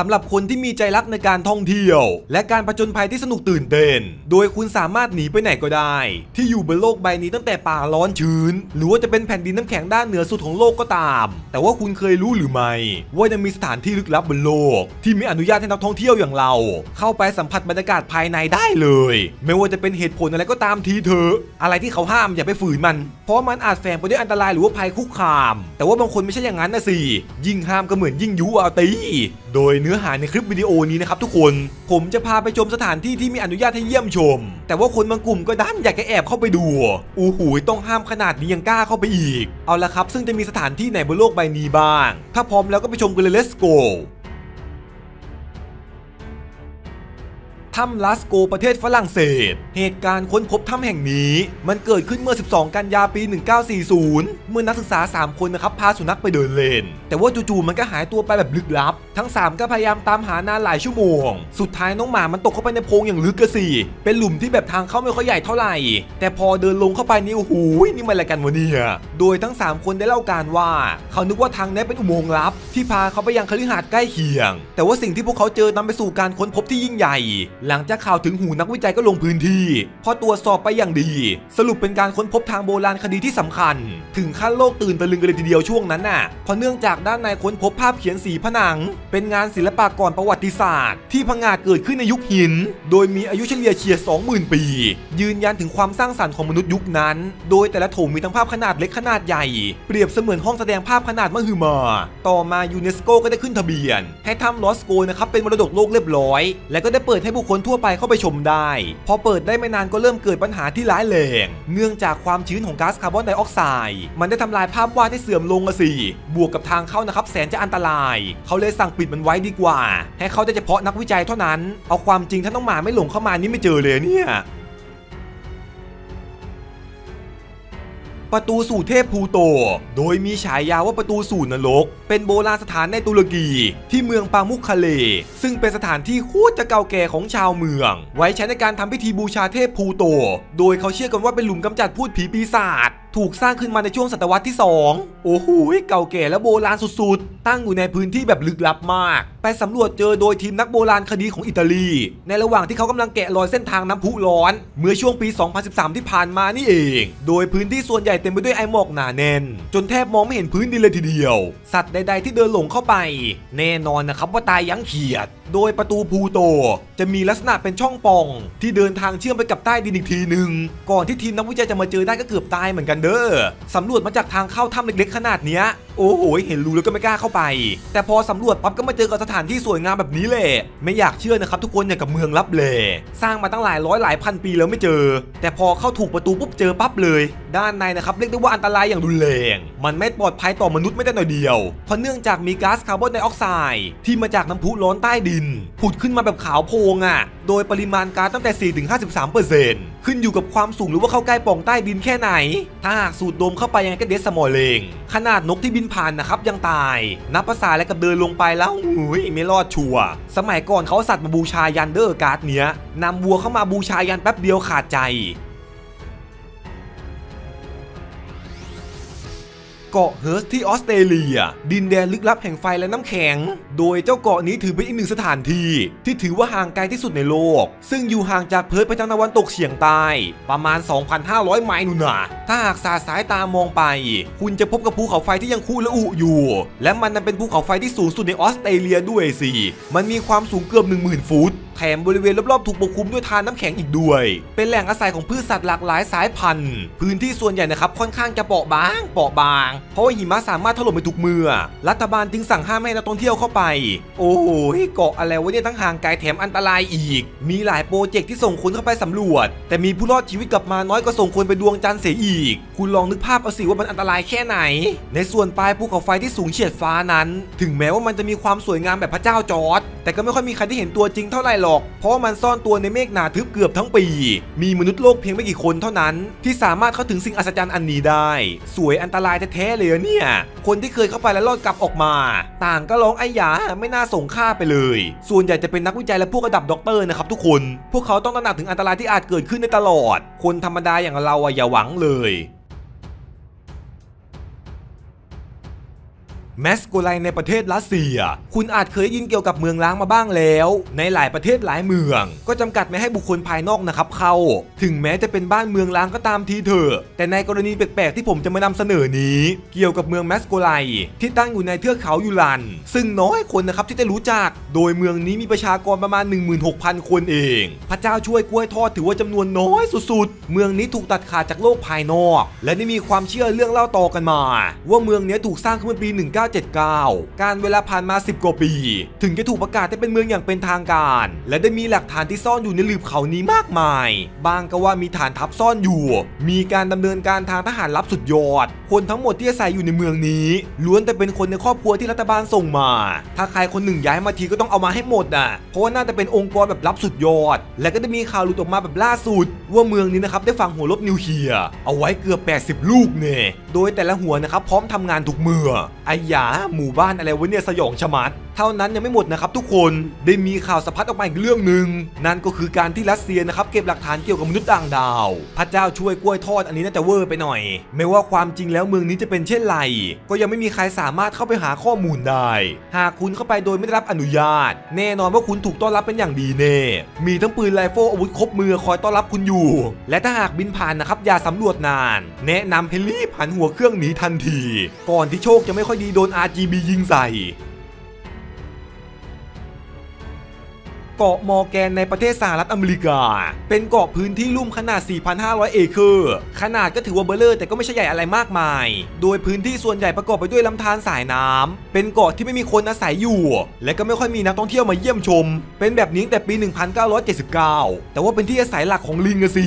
สำหรับคนที่มีใจรักในการท่องเที่ยว และการผจญภัยที่สนุกตื่นเต้น โดยคุณสามารถหนีไปไหนก็ได้ ที่อยู่บนโลกใบนี้ตั้งแต่ป่าร้อนชื้น หรือว่าจะเป็นแผ่นดินน้ำแข็งด้านเหนือสุดของโลกก็ตาม แต่ว่าคุณเคยรู้หรือไม่ ว่ายังมีสถานที่ลึกลับบนโลก ที่ไมีอนุญาตให้นักท่องเที่ยวอย่างเรา เข้าไปสัมผัสบรรยากาศภายในได้เลย ไม่ว่าจะเป็นเหตุผลอะไรก็ตามทีเถอะอะไรที่เขาห้ามอย่าไปฝืนมัน เพราะมันอาจแฝงไปด้วยอันตรายหรือว่าภัยคุกคาม แต่ว่าบางคนไม่ใช่อย่างนั้นนะสิยิ่งห้ามก็เหมือนยิ่งยุเอาตีโดยเนื้อหาในคลิปวิดีโอนี้นะครับทุกคน ผมจะพาไปชมสถานที่ที่มีอนุญาตให้เยี่ยมชม แต่ว่าคนบางกลุ่มก็ดันอยากจะแอบเข้าไปดูอู้หูต้องห้ามขนาดนี้ยังกล้าเข้าไปอีก เอาละครับ ซึ่งจะมีสถานที่ไหนบนโลกใบนี้บ้าง ถ้าพร้อมแล้วก็ไปชมกันเลย let's go ถ้ำลาสโกประเทศฝรั่งเศส เหตุการณ์ค้นพบถ้ำแห่งนี้ มันเกิดขึ้นเมื่อ 12 กันยาปี 1940 เมื่อนักศึกษา 3 คนนะครับพาสุนัขไปเดินเล่น แต่ว่าจู่ๆมันก็หายตัวไปแบบลึกลับ ทั้ง 3 ก็พยายามตามหานานหลายชั่วโมง สุดท้ายน้องหมามันตกเข้าไปในโพรงอย่างลึกกระสิเป็นหลุมที่แบบทางเข้าไม่ค่อยใหญ่เท่าไหร่ แต่พอเดินลงเข้าไปนี่โอ้โหนี่มันอะไรกันวะเนี่ย โดยทั้ง 3 คนได้เล่าการว่า เขานึกว่าทางนี้เป็นอุโมงค์ลับ ที่พาเขาไปยังคฤหาสน์ใกล้เคียง แต่ว่าสิ่งที่พวกเขาเจอนำไปสู่การค้นพบที่ยิ่งใหญ่หลังจากข่าวถึงหูนักวิจัยก็ลงพื้นที่ พอตรวจสอบไปอย่างดี สรุปเป็นการค้นพบทางโบราณคดีที่สำคัญ ถึงขั้นโลกตื่นตะลึงกันเลยทีเดียวช่วงนั้นน่ะเพราะเนื่องจากด้านในค้นพบภาพเขียนสีผนัง เป็นงานศิลปะก่อนประวัติศาสตร์ ที่พังงาดเกิดขึ้นในยุคหิน โดยมีอายุเฉลี่ยเฉียด20,000 ปี ยืนยันถึงความสร้างสรรค์ของมนุษย์ยุคนั้น โดยแต่ละโถงมีทั้งภาพขนาดเล็กขนาดใหญ่ เปรียบเสมือนห้องแสดงภาพขนาดมหึมา ต่อมายูเนสโกก็ได้ขึ้นทะเบียน ให้ถ้ำลอสโกนะครับเป็นมรดกโลกเรียบร้อย และก็ได้เปิดให้ผู้คนทั่วไปเข้าไปชมได้ พอเปิดได้ไม่นานก็เริ่มเกิดปัญหาที่ร้ายแรงเนื่องจากความชื้นของก๊าซคาร์บอนไดออกไซด์มันได้ทำลายภาพวาดให้เสื่อมลงอะสิ บวกกับทางเข้านะครับแสนจะอันตราย เขาเลยสั่งปิดมันไว้ดีกว่า ให้เขาได้เฉพาะนักวิจัยเท่านั้น เอาความจริงถ้าน้องหมาไม่หลงเข้ามานี่ไม่เจอเลยเนี่ย ประตูสู่เทพพูโต โดยมีฉายาว่าประตูสู่นรก เป็นโบราณสถานในตุรกี ที่เมืองปามุคคาเล ซึ่งเป็นสถานที่โคตรจะเก่าแก่ของชาวเมือง ไว้ใช้ในการทำพิธีบูชาเทพพูโต โดยเขาเชื่อกันว่าเป็นหลุมกำจัดพูดผีปีศาจ ถูกสร้างขึ้นมาในช่วงศตวรรษที่ 2 โอ้โหเก่าแก่และโบราณสุดๆ ตั้งอยู่ในพื้นที่แบบลึกลับมาก ไปสำรวจเจอโดยทีมนักโบราณคดีของอิตาลี ในระหว่างที่เขากำลังแกะรอยเส้นทางน้ำพุร้อน เมื่อช่วงปี 2013 ที่ผ่านมานี่เอง โดยพื้นที่ส่วนใหญ่เต็มไปด้วยไอหมอกหนาแน่น จนแทบมองไม่เห็นพื้นดินเลยทีเดียว สัตว์ใดๆที่เดินหลงเข้าไป แน่นอนนะครับว่าตายยั้งเขียด โดยประตูพูโตจะมีลักษณะเป็นช่องป่อง ที่เดินทางเชื่อมไปกับใต้ดินอีกทีหนึ่งก่อนที่ทีมนักวิจัยจะมาเจอได้ก็เกือบตายเหมือนกันเด้อสำรวจมาจากทางเข้าถ้ำเล็กๆขนาดเนี้ยโอ้โหเห็นรูแล้วก็ไม่กล้าเข้าไป แต่พอสำรวจปั๊บก็มาเจอกับสถานที่สวยงามแบบนี้แหละไม่อยากเชื่อนะครับทุกคนอย่างกับเมืองลับแลสร้างมาตั้งหลายร้อยหลายพันปีแล้วไม่เจอ แต่พอเข้าถูกประตูปุ๊บเจอปั๊บเลย ด้านในนะครับเรียกได้ว่าอันตรายอย่างรุนแรงมันไม่ปลอดภัยต่อมนุษย์ไม่ได้หน่อยเดียวเพราะเนื่องจากมีก๊าซคาร์บอนไดออกไซด์ที่มาจากน้ำพุร้อนใต้ดิน ผุดขึ้นมาแบบขาวโพลงอะ โดยปริมาณก๊าซตั้งแต่ 4-53%ขึ้นอยู่กับความสูงหรือว่าเข้าใกล้ปล่องใต้ดินแค่ไหน ถ้าหากสูดดมเข้าไปยังไงก็เด๊ดสะมอเร่ ขนาดนกที่บินผ่านนะครับยังตาย นับประสาอะไรกับเดินลงไปแล้วหุยไม่รอดชัวร์สมัยก่อนเขาเอาสัตว์มาบูชายัญ the god เนี้ยนำวัวเข้ามาบูชายันแป๊บเดียวขาดใจ เกาะเฮิร์สที่ออสเตรเลีย ดินแดนลึกลับแห่งไฟและน้ำแข็ง โดยเจ้าเกาะนี้ถือเป็นอีกหนึ่งสถานที่ที่ถือว่าห่างไกลที่สุดในโลก ซึ่งอยู่ห่างจากเพิร์ธไปทางตะวันตกเฉียงใต้ ประมาณ 2,500 ไมล์นู่นน่ะถ้าหากสาสายตามองไป คุณจะพบกับภูเขาไฟที่ยังคู่และอุอยู่ และมันนั้นเป็นภูเขาไฟที่สูงสุดในออสเตรเลียด้วยสิ มันมีความสูงเกือบ 10,000 ฟุต แถมบริเวณรอบๆถูกปกคลุมด้วยทานน้ำแข็งอีกด้วย เป็นแหล่งอาศัยของพืชสัตว์หลากหลายสายพันธุ์ พื้นที่ส่วนใหญ่นะครับค่อนข้างจะเปราะบางเปราะบาง เพราะว่าหิมะสามารถถล่มไปทุกเมื่อ รัฐบาลจึงสั่งห้ามไม่ให้นักท่องเที่ยวเข้าไป โอ้โหเกาะอะไรวะเนี่ยทั้งห่างไกลแถมอันตรายอีก มีหลายโปรเจกต์ที่ส่งคนเข้าไปสำรวจ แต่มีผู้รอดชีวิตกลับมาน้อยกว่าส่งคนไปดวงจันทร์เสียอีก คุณลองนึกภาพเอาสิว่ามันอันตรายแค่ไหน ในส่วนปลายภูเขาไฟที่สูงเฉียดฟ้านั้น ถึงแม้ว่ามันจะมีความสวยงามแบบพระเจ้าจอร์จ แต่ก็ไม่ค่อยมีใครที่เห็นตัวจริงเท่าไหร่หรอก เพราะมันซ่อนตัวในเมฆหนาทึบเกือบทั้งปี มีมนุษย์โลกเพียงไม่กี่คนเท่านั้น ที่สามารถเข้าถึงสิ่งอัศจรรย์อันนี้ได้ สวยอันตรายแท้ๆเลยเนี่ย คนที่เคยเข้าไปแล้วรอดกลับออกมา ต่างก็ร้องไอ้หยาไม่น่าเสร่อเข้าไปเลย ส่วนใหญ่จะเป็นนักวิจัยและพวกระดับด็อกเตอร์นะครับทุกคน พวกเขาต้องตระหนักถึงอันตรายที่อาจเกิดขึ้นได้ตลอด คนธรรมดาอย่างเราอะอย่าหวังเลย แมสโกไลในประเทศรัสเซีย คุณอาจเคยยินเกี่ยวกับเมืองล้างมาบ้างแล้ว ในหลายประเทศหลายเมือง ก็จำกัดไม่ให้บุคคลภายนอกนะครับเข้า ถึงแม้จะเป็นบ้านเมืองล้างก็ตามทีเถอะ แต่ในกรณีแปลกๆที่ผมจะมานำเสนอนี้ เกี่ยวกับเมืองแมสโกไลที่ตั้งอยู่ในเทือกเขายูรัน ซึ่งน้อยคนนะครับที่จะรู้จัก โดยเมืองนี้มีประชากรประมาณ 16,000 คนเอง พระเจ้าช่วยกล้วยทอดถือว่าจำนวนน้อยสุดๆ เมืองนี้ถูกตัดขาดจากโลกภายนอก และได้มีความเชื่อเรื่องเล่าต่อกันมา ว่าเมืองนี้ถูกสร้างขึ้นเมื่อปี1979 การเวลาผ่านมา 10 กว่าปี ถึงจะถูกประกาศให้เป็นเมืองอย่างเป็นทางการ และได้มีหลักฐานที่ซ่อนอยู่ในหลืบเขานี้มากมาย บางก็ว่ามีฐานทัพซ่อนอยู่ มีการดำเนินการทางทหารลับสุดยอด คนทั้งหมดที่อาศัยอยู่ในเมืองนี้ ล้วนแต่เป็นคนในครอบครัวที่รัฐบาลส่งมา ถ้าใครคนหนึ่งย้ายมาทีก็ต้องเอามาให้หมดอะ เพราะว่าน่าจะเป็นองค์กรแบบลับสุดยอด และก็ได้มีข่าวหลุดออกมาแบบล่าสุด ว่าเมืองนี้นะครับได้ฝังหัวลบนิวเคลียร์เอาไว้เกือบ 80 ลูกเนี่ย โดยแต่ละหัวนะครับพร้อมทำงานทุกเมื่อไอ้หยาหมู่บ้านอะไรวะเนี่ยสยองชะมัด เท่านั้นยังไม่หมดนะครับทุกคนได้มีข่าวสะพัดออกมาอีกเรื่องหนึ่งนั่นก็คือการที่รัสเซียนะครับเก็บหลักฐานเกี่ยวกับมนุษย์ต่างดาว พระเจ้าช่วยกล้วยทอดอันนี้น่าจะเวอร์ไปหน่อย ไม่ว่าความจริงแล้วเมืองนี้จะเป็นเช่นไร ก็ยังไม่มีใครสามารถเข้าไปหาข้อมูลได้ หากคุณเข้าไปโดยไม่ได้รับอนุญาต แน่นอนว่าคุณถูกต้อนรับเป็นอย่างดีแน่มีทั้งปืนไรเฟิลอาวุธครบมือคอยต้อนรับคุณอยู่ และถ้าหากบินผ่านนะครับอย่าสำรวจนาน แนะนำให้รีบหันหัวเครื่องหนีทันที ก่อนที่โชคจะไม่ค่อยดีโดน RPG ยิงใส่ เกาะมอร์แกนในประเทศสหรัฐอเมริกา เป็นเกาะพื้นที่ลุ่มขนาด 4,500 เอเคอร์ ขนาดก็ถือว่าเบลเลอร์แต่ก็ไม่ใช่ใหญ่อะไรมากมาย โดยพื้นที่ส่วนใหญ่ประกอบไปด้วยลำธารสายน้ำเป็นเกาะที่ไม่มีคนอาศัยอยู่ และก็ไม่ค่อยมีนักท่องเที่ยวมาเยี่ยมชม เป็นแบบนี้แต่ปี 1979 แต่ว่าเป็นที่อาศัยหลักของลิงสิ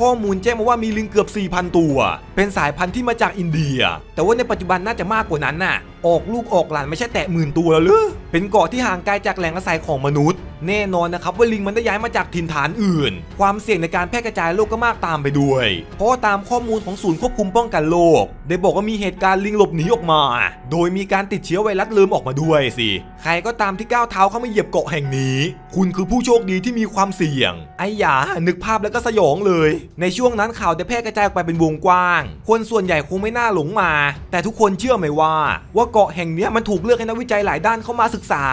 ข้อมูลแจ้งมาว่ามีลิงเกือบ 4,000 ตัว เป็นสายพันธุ์ที่มาจากอินเดีย แต่ว่าในปัจจุบันน่าจะมากกว่านั้นน่ะ ออกลูกออกหลานไม่ใช่แตะหมื่นตัวแล้วหรือ เป็นเกาะที่ห่างไกลจากแหล่งอาศัยของมนุษย์ แน่นอนนะครับว่าลิงมันได้ย้ายมาจากถิ่นฐานอื่น ความเสี่ยงในการแพร่กระจายโรคก็มากตามไปด้วย เพราะตามข้อมูลของศูนย์ควบคุมป้องกันโรคได้บอกว่ามีเหตุการณ์ลิงหลบหนีออกมา โดยมีการติดเชื้อไวรัสลืมออกมาด้วยสิ ใครก็ตามที่ก้าวเท้าเข้ามาเหยียบเกาะแห่งนี้ คุณคือผู้โชคดีที่มีความเสี่ยง ไอ้หยานึกภาพแล้วก็สยองเลย ในช่วงนั้นข่าวได้แพร่กระจายไปเป็นวงกว้าง คนส่วนใหญ่คงไม่น่าหลงมา แต่ทุกคนเชื่อไหมว่า ว่าเกาะแห่งเนี้ยมันถูกเลือกให้นักวิจัยหลายด้านเข้ามาศึกษา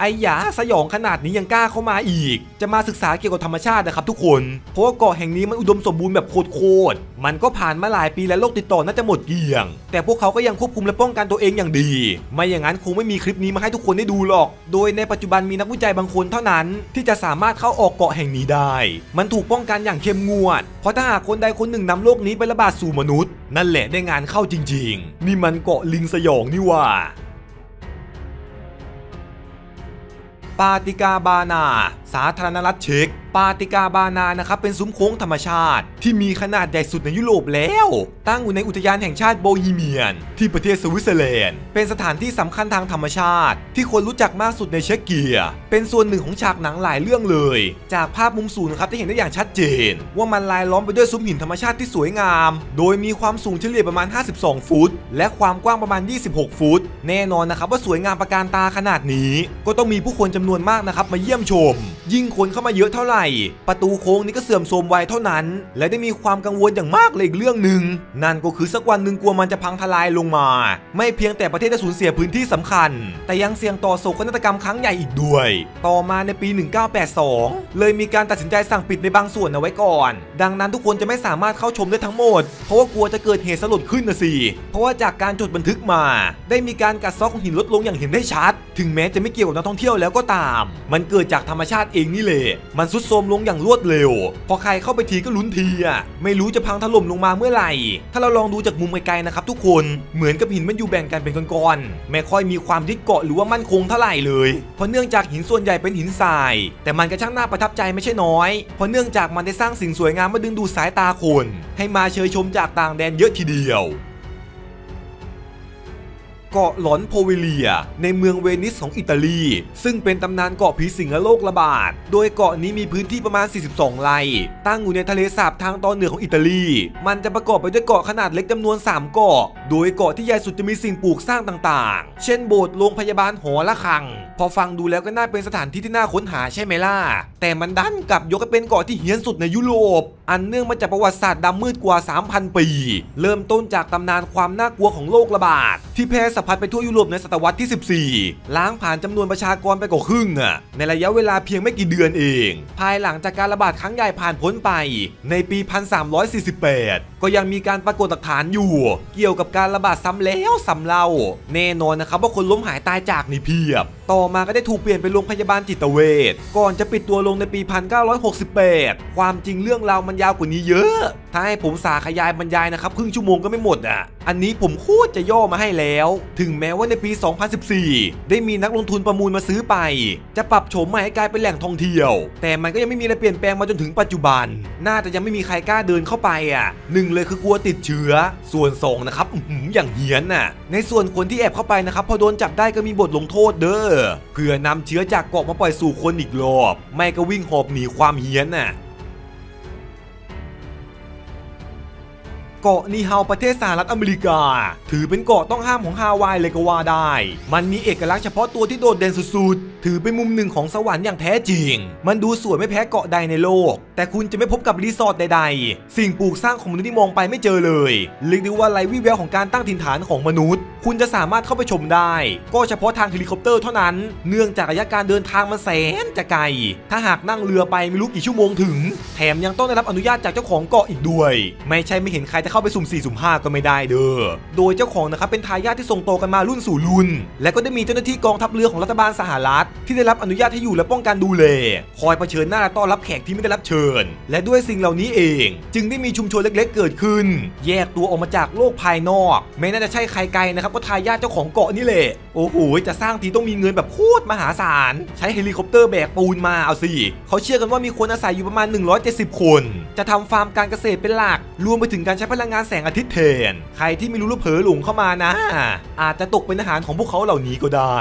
ไอ้หยาสยองขนาดนี้ยังกล้าเข้ามาอีก จะมาศึกษาเกี่ยวกับธรรมชาตินะครับทุกคน เพราะว่าเกาะแห่งนี้มันอุดมสมบูรณ์แบบโคตรๆมันก็ผ่านมาหลายปีและโรคติดต่อน่าจะหมดเกลี้ยง แต่พวกเขาก็ยังควบคุมและป้องกันตัวเองอย่างดี ไม่อย่างนั้นคงไม่มีคลิปนี้มาให้ทุกคนได้ดูหรอก โดยในปัจจุบันมีนักวิจัยบางคนเท่านั้นที่จะสามารถเข้าออกเกาะแห่งนี้ได้ มันถูกป้องกันอย่างเข้มงวด เพราะถ้าหากคนใดคนหนึ่งนำโรคนี้ไประบาดสู่มนุษย์ นั่นแหละได้งานเข้าจริง ๆ นี่มันเกาะลิงสยองนี่ว่าปาติกาบานา สาธารณรัฐเช็ก ปาติกาบานานะครับเป็นซุ้มโค้งธรรมชาติ ที่มีขนาดใหญ่สุดในยุโรปแล้ว ตั้งอยู่ในอุทยานแห่งชาติโบฮีเมียน ที่ประเทศสวิตเซอร์แลนด์เป็นสถานที่สำคัญทางธรรมชาติ ที่คนรู้จักมากสุดในเช็กเกีย เป็นส่วนหนึ่งของฉากหนังหลายเรื่องเลย จากภาพมุมสูงนะครับจะเห็นได้อย่างชัดเจน ว่ามันลายล้อมไปด้วยซุ้มหินธรรมชาติที่สวยงาม โดยมีความสูงเฉลี่ยประมาณ 52 ฟุต และความกว้างประมาณ 26 ฟุต แน่นอนนะครับว่าสวยงามประการตาขนาดนี้ ก็ต้องมีผู้คนจำนวนมากนะครับมาเยี่ยมชม ยิ่งคนเข้ามาเยอะเท่าไหร่ประตูโค้งนี้ก็เสื่อมโทรมไวเท่านั้น และได้มีความกังวลอย่างมากเลยอีกเรื่องหนึ่งนั่นก็คือสักวันหนึ่งกลัวมันจะพังทลายลงมา ไม่เพียงแต่ประเทศจะสูญเสียพื้นที่สำคัญ แต่ยังเสี่ยงต่อโศกนาฏกรรมครั้งใหญ่อีกด้วย ต่อมาในปี 1982 เลยมีการตัดสินใจสั่งปิดในบางส่วนเอาไว้ก่อน ดังนั้นทุกคนจะไม่สามารถเข้าชมได้ทั้งหมด เพราะว่ากลัวจะเกิดเหตุสลดขึ้นนะสิ เพราะว่าจากการจดบันทึกมา ได้มีการกัดซอกของหินลดลงอย่างเห็นได้ชัด ถึงแม้จะไม่เกี่ยวกับนักท่องเที่ยวแล้วก็ตาม มันเกิดจากธรรมชาติเองนี่แหละมันสุดโทมลงอย่างรวดเร็ว พอใครเข้าไปทีก็ลุ้นทีอะ ไม่รู้จะพังถล่มลงมาเมื่อไหร่ ถ้าเราลองดูจากมุมไกลๆนะครับทุกคน เหมือนกับหินมันอยู่แบ่งกันเป็นก้อนๆ ไม่ค่อยมีความยึดเกาะหรือว่ามั่นคงเท่าไหร่เลย เพราะเนื่องจากหินส่วนใหญ่เป็นหินทราย แต่มันก็ช่างน่าประทับใจไม่ใช่น้อย เพราะเนื่องจากมันได้สร้างสิ่งสวยงามมาดึงดูดสายตาคน ให้มาเชยชมจากต่างแดนเยอะทีเดียว เกาะหลอนโพเวเลีย ในเมืองเวนิสของอิตาลี ซึ่งเป็นตำนานเกาะผีสิงและโรคระบาด โดยเกาะนี้มีพื้นที่ประมาณ 42 ไร่ ตั้งอยู่ในทะเลสาบทางตอนเหนือของอิตาลี มันจะประกอบไปด้วยเกาะขนาดเล็กจำนวน 3 เกาะ โดยเกาะที่ใหญ่สุดจะมีสิ่งปลูกสร้างต่างๆ เช่นโบสถ์ โรงพยาบาล หอละฆัง พอฟังดูแล้วก็น่าเป็นสถานที่ที่น่าค้นหาใช่ไหมล่ะ แต่มันดันกลับยกให้เป็นเกาะที่เฮี้ยนสุดในยุโรป อันเนื่องมาจากประวัติศาสตร์ดำมืดกว่า 3,000 ปี เริ่มต้นจากตำนานความน่ากลัวของโรคระบาดที่แพร่สะพัดไปทั่วยุโรปในศตวรรษที่ 14 ล้างผ่านจำนวนประชากรไปกว่าครึ่งอะในระยะเวลาเพียงไม่กี่เดือนเอง ภายหลังจากการระบาดครั้งใหญ่ผ่านพ้นไป ในปี 1348ก็ยังมีการปรากฏหลักฐานอยู่ เกี่ยวกับการระบาดซ้ำแล้วซ้ำเล่า แน่นอนนะครับว่าคนล้มหายตายจากนี่เพียบ ต่อมาก็ได้ถูกเปลี่ยนเป็นโรงพยาบาลจิตเวชก่อนจะปิดตัวลงในปี 1968 ความจริงเรื่องราวมันยาวกว่านี้เยอะ ถ้าให้ผมสาขยายบรรยายนะครับครึ่งชั่วโมงก็ไม่หมดอะ อันนี้ผมโคตรจะย่อมาให้แล้ว ถึงแม้ว่าในปี 2014 ได้มีนักลงทุนประมูลมาซื้อไป จะปรับโฉมใหม่ให้กลายเป็นแหล่งท่องเที่ยว แต่มันก็ยังไม่มีอะไรเปลี่ยนแปลงมาจนถึงปัจจุบัน น่าจะยังไม่มีใครกล้าเดินเข้าไปอะหนึ่งเลยคือกลัวติดเชื้อ ส่วนสองนะครับอื้อหืออย่างเหี้ยนน่ะ ในส่วนคนที่แอบเข้าไปนะครับพอโดนจับได้ก็มีบทลงโทษเด้อเพื่อนำเชื้อจากเกาะมาปล่อยสู่คนอีกรอบ ไม่ก็วิ่งหอบหนีความเหี้ยนน่ะ เกาะนีฮาวประเทศสหรัฐอเมริกา ถือเป็นเกาะต้องห้ามของฮาวายเลยก็ว่าได้ มันมีเอกลักษณ์เฉพาะตัวที่โดดเด่นสุดๆ ถือเป็นมุมหนึ่งของสวรรค์อย่างแท้จริง มันดูสวยไม่แพ้เกาะใดในโลก แต่คุณจะไม่พบกับรีสอร์ทใดๆ สิ่งปลูกสร้างของมนุษย์ที่มองไปไม่เจอเลยเรียกได้ว่าไร้วี่แววของการตั้งถิ่นฐานของมนุษย์ คุณจะสามารถเข้าไปชมได้ ก็เฉพาะทางเฮลิคอปเตอร์เท่านั้น เนื่องจากระยะการเดินทางมันแสนจะไกล ถ้าหากนั่งเรือไปไม่รู้กี่ชั่วโมงถึง แถมยังต้องได้รับอนุญาตจากเจ้าของเกาะอีกด้วย ไม่ใช่ไม่เห็นใครจะเข้าข้าไปสุ่ม4สุ่ม5ก็ไม่ได้เด้อ โดยเจ้าของนะครับเป็นทายาทที่ส่งต่อกันมารุ่นสู่รุ่น และก็ได้มีเจ้าหน้าที่กองทัพเรือของรัฐบาลสหรัฐ ที่ได้รับอนุญาตให้อยู่และป้องกันดูแลคอยเผชิญหน้าและต้อนรับแขกที่ไม่ได้รับเชิญ และด้วยสิ่งเหล่านี้เอง จึงได้มีชุมชนเล็กๆ เกิดขึ้น แยกตัวออกมาจากโลกภายนอกไม่น่าจะใช่ใครไกลนะครับก็ทายาทเจ้าของเกาะนี่แหละ โอ้โหจะสร้างทีต้องมีเงินแบบโคตรมหาศาล ใช้เฮลิคอปเตอร์แบกปูนมาเอาสิเขาเชื่อกันว่ามีคนอาศัยอยู่ประมาณ 170 คน จะทำฟาร์มการเกษตรเป็นหลัก รวมไปถึงการใช้พลังงานแสงอาทิตย์แทน ใครที่ไม่รู้ลูกเผลอหลงเข้ามานะ อาจจะตกเป็นอาหารของพวกเขาเหล่านี้ก็ได้